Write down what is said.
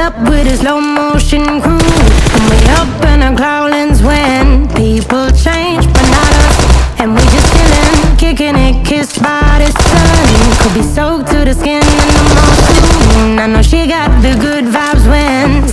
up with a slow motion crew. And we up in our growlings when people change, but not us. And we just chillin', kicking it, kissed by the sun. Could be soaked to the skin in the morning. I know she got the good vibes when